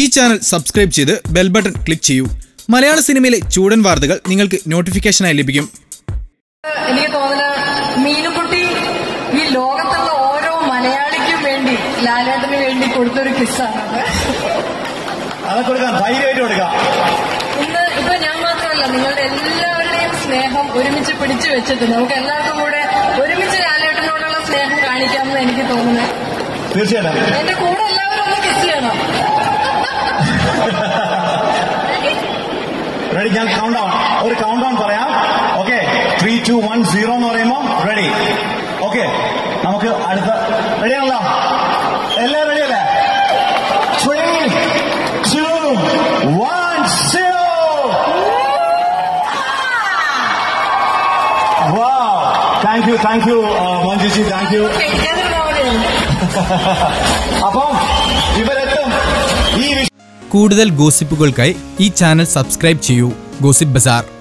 ഈ channel subscribe ചെയ്ത് bell button click ചെയ്യൂ. മലയാള സിനിമയിലെ ചൂടൻ വാർത്തകൾ നിങ്ങൾക്ക് നോട്ടിഫിക്കേഷനായി ലഭിക്കും. എനിക്ക് തോന്നുന്നത് മീനുകുട്ടി ഈ ലോകത്തുള്ള ഓരോ മലയാളിക്കും വേണ്ടി ലാലേട്ടന് വേണ്ടി കൊടുത്തൊരു കിസ്സാണ് അത്. കൊടുക്കാം ധൈര്യമായിട്ട് കൊടുക്കാം. ഇന്ന് ഇപ്പൊ ഞാൻ മാത്രമല്ല നിങ്ങളുടെ എല്ലാവരുടെയും സ്നേഹം ഒരുമിച്ച് പിടിച്ചു വെച്ചിട്ട് നമുക്ക് എല്ലാവർക്കും കൂടെ ഒരുമിച്ച് ലാലേട്ടനോടുള്ള സ്നേഹം കാണിക്കാമെന്ന് എനിക്ക് തോന്നുന്നത് തീർച്ചയായിട്ടും. എന്റെ കൂടെ റെഡി ഞാൻ കൗണ്ട് ഡൗൺ ഒരു കൗണ്ട് ഡൗൺ പറയാം. Okay three two one zero എന്ന് പറയുമ്പോൾ റെഡി ഓക്കെ നമുക്ക് അടുത്ത റെഡിയാണല്ലോ എല്ലാം റെഡി അല്ലേ? ത്രീ ടു വൺ സീറോ വാ thank you thank you Manjuji thank you അപ്പം ഇവരെത്തും കൂടുതൽ ഗോസിപ്പുകൾക്കായി ഈ ചാനൽ സബ്സ്ക്രൈബ് ചെയ്യൂ. Gossip Bazaar.